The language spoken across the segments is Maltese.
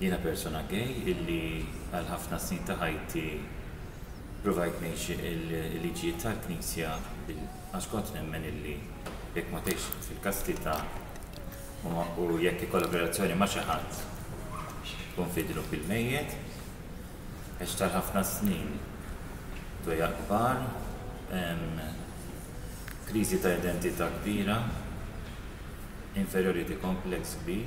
Jiena persona gay illi għal ħafna snin ta' ħajti provajt ngħix il-liġijiet tal-Knisja għax kont nemmen illi jekk ma tgħix fil-kastità u jekk ikollok relazzjoni ma' xi ħadd tkun fidlu bil-mejjet. Għext għal ħafna snin dwejjaq kbar. Kriżi ta' identità kbira, inferiority complex kbir.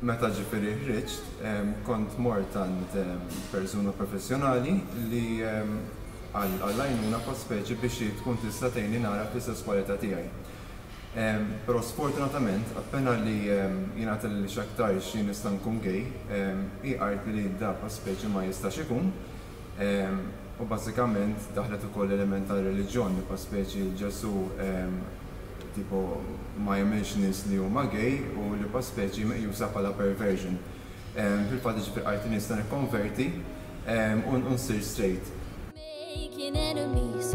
Meta ġifieri ħriġt, kont mort għand persuna professjonali li għall-għajnuna f'għospeċi biex hi tkun tista' tgħinni nara fl-istess kwalità tiegħi. Però sfortunatament, appena li jingħad li x'aktarx jien nista' nkun gay, hi għartli li dak għospeċi ma jistax ikun. u bażikament daħlet ukoll l-element tar-reliġjon li faspeċi Ġesù tipo ma jemmilx nies li huma gay u li faspeċi meqjusa bħala perversion. Fil-fatt jiġifieri qajt li nista' nikkonverti u nsir straight. Making enemies,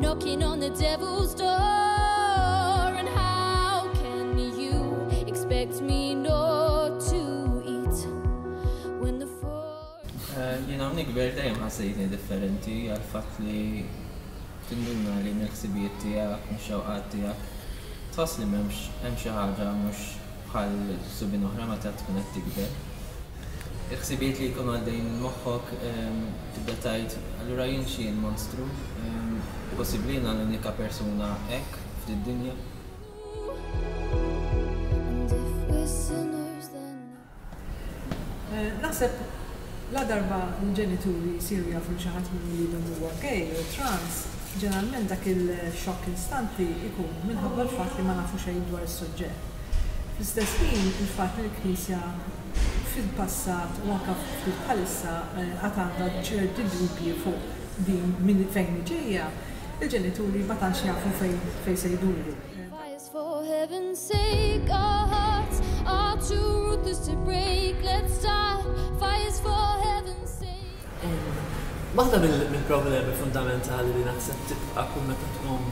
knocking on the devil's door and how can you expect me not to eat when the Eh, jien hawn nikber dejjem ħassejtni differenti għal fatt li tinduna li mill-ħsibijiet tiegħek, mix-xewqat tiegħek, tħoss li m'hemmx hemm xi ħaġa mhux bħal subin oħra meta tkun qed tikber. Il-ħsibijiet li jkunu għaddejn moħħok ehm, tibda tgħid, allura jien xi jien monstru, ehm, possibbli jiena l-unika persuna hekk f'did-dinja. Naħseb ladarba l-ġenituri jsiru jafu li xi ħadd minn uliedhom huwa gay jew trans, ġeneralment dak il-xokk instantly jkun minħabba l-fatt li ma nafu xejn dwar is-suġġett. Fl-istess ħin, il-fatt li l-Knisja fil-passat u anke ftit bħalissa għad għandha ċerti dubji fuq din minn fejn hi ġejja, il-ġenituri ma tantx jafu fejn se jduru. Waħda mill-problemi fundamentali li naħseb tibqa' kull meta tqum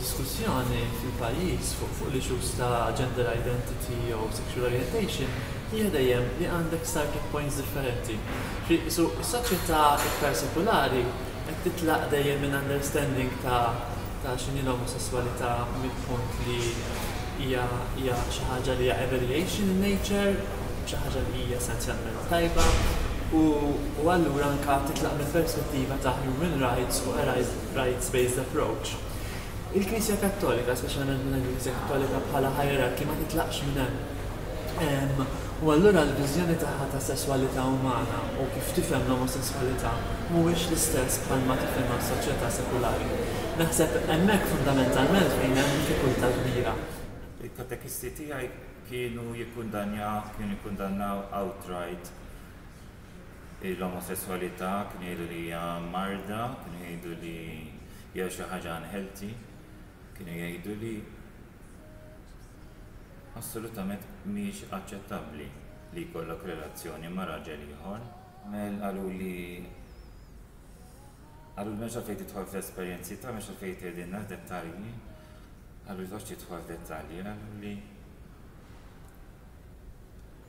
diskussjoni fil-pajjiż fuq l-issues ta' gender identity jew sexual orientation hija dejjem li għandek starting points differenti. Qisu s-soċjetà iktar sekulari qed titlaq dejjem minn understanding ta' ta' x'inhi l-omosesswalità mill-punt li hija hija xi ħaġa li hija a variation in nature, xi ħaġa li hija essenzjalment tajba u u allura anke titlaq mill-perspettiva ta' human rights u a rights based approach. Il-Knisja Kattolika, speċjalment meta ngħidu Knisja Kattolika bħala hierarchy ma titlaqx minn hemm. U allura l-viżjoni tagħha ta' sesswalità umana u kif tifhem l-omosesswalità mhuwiex l-istess bħalma tifhimha s-soċjetà sekulari. Naħseb hemmhekk fundamentalment fejn hemm diffikultà kbira. Il-katekisti tiegħi kienu jikkundanjaw, kienu jikkundannaw outright l-omosesswalità, kienu jgħidu li hija marda, kienu jgħidu li hija xi ħaġa unhealthy, kienu jgħiduli Assolutament mhix aċċettabbli li jkollok relazzjoni ma' raġel ieħor. Mel qaluli qaluli m'hemmx għalfejn tidħol fl-esperjenzi ta' m'hemmx għalfejn tgħidilna d-dettalji. Qaluli tħoss tidħol f'dettalji, qaluli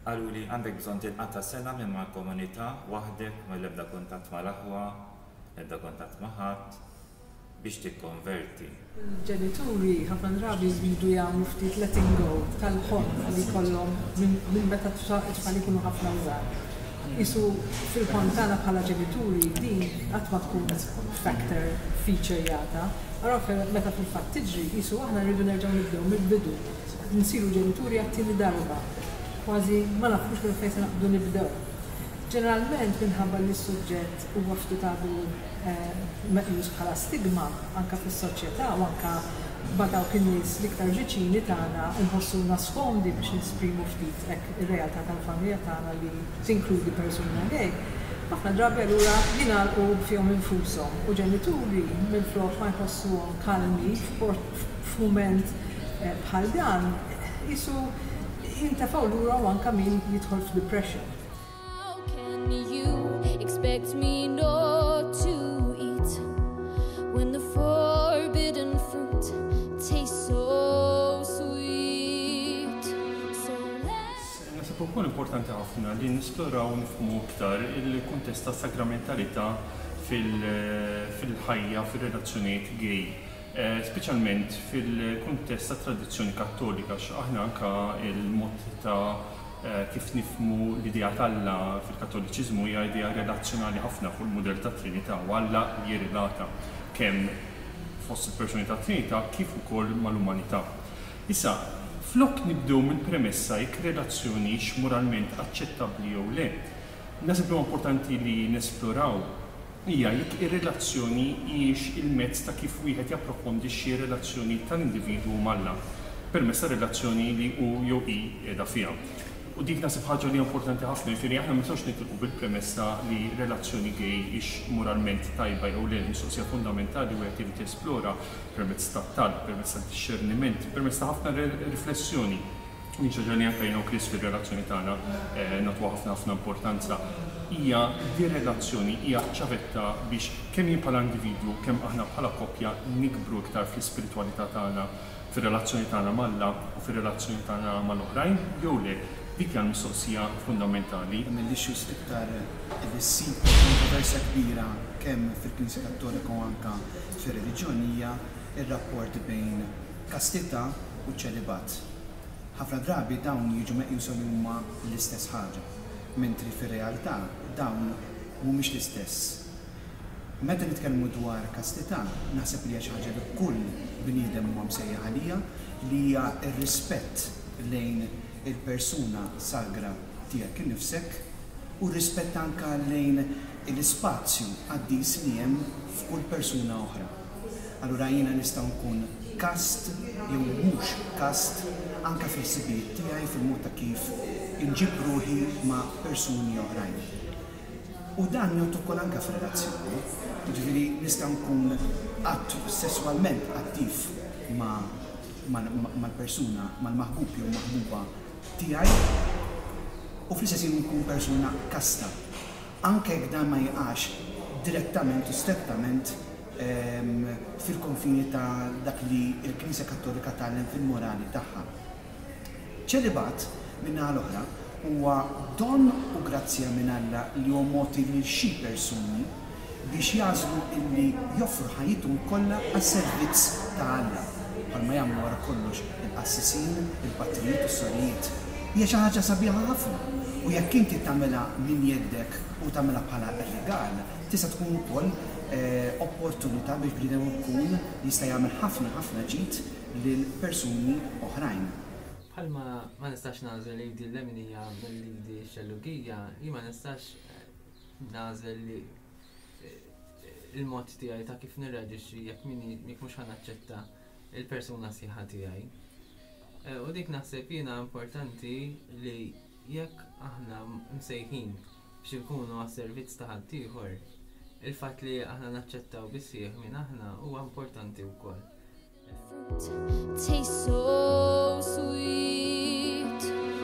qaluli għandek bżonn tinqata' sena minn mal-komunità waħdek, ma' l-ebda kuntatt mal-aħwa, l-ebda kuntatt ma' ħadd, biex tikkonverti. Il-ġenituri ħafna drabi jridu jagħmlu ftit letting go tal-ħolm li jkollhom minn meta t-tfal ikunu ħafna żgħar. Qisu fil-ħolm tagħna bħala ġenituri din qatt ma tkun factor, feature jata. Ara meta fil-fatt tiġri, qisu aħna rridu nerġgħu nibdew mill-bidu, nsiru ġenituri għat-tieni darba. Kważi ma nafux minn fejn se naqbdu nibdew. Ġeneralment minħabba li s-suġġett Huwa ftit għadu meqjus bħala stigma anke fis-soċjetà u anke ma' dawk in-nies l-iktar viċini tagħna nħossuna skomdi biex nesprimu ftit hekk ir-realtà tal-familja tagħna li tinkludi persuna gay. Ħafna drabi allura jingħalqu fihom infushom u ġenituri minflok ma jħossuhom kalmi f'mument bħal dan qisu jintefgħu lura u anke min jidħol f'depression. Ukoll importanti ħafna li nisploraw nifhmu iktar il-kuntest ta' sagramentalità fil-ħajja, fil-relazzjonijiet gej, eh, speċjalment fil-kuntest ta' tradizzjoni kattolika, x'aħna anka il-mod ta' Kif nifhmu l-idea t'Alla fil-Kattoliċiżmu hija idea relazzjonali ħafna fuq il-mudell tat-Trinità u Alla jirrelata kemm fost il-persuni tat-Trinità kif ukoll mal-umanità. Issa, flok nibdew mill-premessa jekk relazzjoni hix moralment aċċettabbli jew le, naħseb li huwa importanti li nesploraw, hija jekk ir-relazzjoni hijiex il-mezz ta' kif wieħed japprofondixxi r-relazzjoni tal-individwu ma' Alla permezz tar-relazzjoni li hu jew hi qiegħda fiha. U dik naħseb ħaġa li hija importanti ħafna, jiġifieri aħna ma nistgħux nitilqu bil-premessa li relazzjoni gay hix moralment tajba jew le, l-mistoqsija fundamentali wieħed irid jesplora permezz tat-talb, permezz tad-dixxerniment, permezz ta' ħafna riflessjoni. Din xi ħaġa li anke jiena u Chris fir-relazzjoni tagħna nagħtuha ħafna ħafna importanza. Hija din relazzjoni hija ċavetta biex kemm jien bħala individwu, kemm aħna bħala koppja nikbru iktar fl-ispiritwalità tagħna, fir-relazzjoni tagħna m'Alla u fir-relazzjoni tagħna mal-oħrajn jew le? Dik hija l-mistoqsija fundamentali. Hemm l-issues iktar li ssib kontroversja kbira kemm fil-Knisja Kattolika u anke fir-reliġjon hija r-rapport bejn Kastità u ċ-ċelibat. Ħafna drabi dawn jiġu meqjusa li huma l-istess ħaġa, mentri fir-realtà dawn mhumiex l-istess. Meta nitkellmu dwar kastità, naħseb li hija xi ħaġa li kull bniedem huwa msejjaħ għaliha, li hija r-rispett lejn il-persuna sagra tiegħek innifsek u r-rispett anke lejn l-ispazju qaddis li hemm f'kull persuna oħra. Allura jiena nista' nkun kast jew mhux kast anke fil-ħsibijiet tiegħi, fil-mod ta' kif inġib ruħi ma' persuni oħrajn. U dan jgħodd ukoll anke f'relazzjoni. Jiġifieri nista' nkun att, sesswalment attiv ma' mal-persuna, mal-maħbub jew maħbuba tiegħi u fl-istess ħin nkun persuna kasta. anke jekk dan ma jieqax direttament u strettament fil-konfini ta' dak li l-Knisja Kattolika tgħallem fil-morali tagħha. Ċ-ċelibat, min-naħa l-oħra, huwa don u grazzja minn Alla li huwa mogħti lil xi persuni biex jagħżlu li joffru ħajjithom kollha għas-servizz ta' Alla, bħalma jagħmlu wara kollox il-qassisin, il-patrijiet u s-sorijiet, hija xi ħaġa sabiħa ħafna, u jekk inti tagħmilha minn jeddek u tagħmilha bħala rigal, tista' tkun ukoll opportunità biex bniedem ikun jista' jagħmel ħafna, ħafna ġid lil persuni oħrajn. Bħalma ma nistax nagħżel l-Idi l-Lemnija mill-Idi x-Xellugija, jien ma nistax nagħżel il-mod tiegħi ta' kif nirreaġixxi jekk mhux ħa naċċetta il-persuna sħiħa tiegħi. U dik naħseb jiena importanti li jekk aħna msejħin biex inkunu għas-servizz ta' ħaddieħor, il-fatt li aħna naċċettaw bis-sħiħ min aħna huwa importanti wkoll. Tastes so sweet.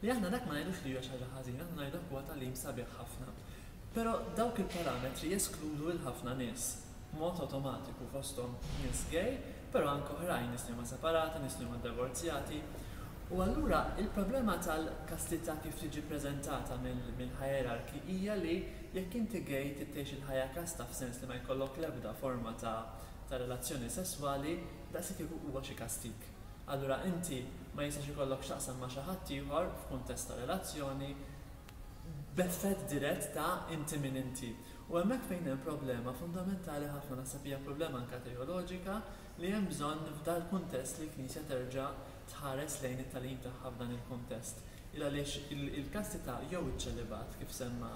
Li aħna dak ma ngħidux li hija xi ħaġa ħażina, aħna ngħidu dak huwa tagħlim sabiħ ħafna. Però dawk il-parametri jeskludu lil ħafna nies b'mod awtomatiku, fosthom nies gay, però anke oħrajn, nies li huma separati, nies li huma ddivorzjati. U allura il-problema tal-kastità kif tiġi ppreżentata mill-hierarchy hija li jekk inti gay trid tgħix il-ħajja kasta f'sens li ma jkollok l-ebda forma ta' relazzjoni sesswali, daqsikieku huwa xi kastig. allura inti ma jistax ikollok x'taqsam ma' xi ħadd ieħor f'kuntest ta' relazzjoni b'effett dirett ta' inti min inti. U hemmhekk fejn hemm problema fundamentali ħafna, naħseb hija problema anke teoloġika li hemm bżonn f'dal-kuntest li l-Knisja terġa' tħares lejn it-tagħlim tagħha f'dan il-kuntest. Il-għaliex il-kastità jew iċ-ċelibat, kif semma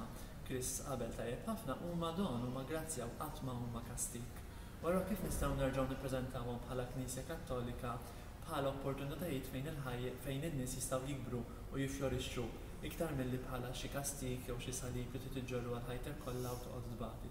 Chris qabel tajjeb ħafna, huma don, huma grazzja u qatt ma huma kastig. Però kif nistgħu nerġgħu nippreżentawhom bħala Knisja Kattolika bħala opportunitajiet fejn il-ħajj fejn in-nies jistgħu jikbru u jifjorixxu iktar milli bħala xi kastig jew xi salib li trid iġġorru għal ħajtek kollha u toqgħod tbati?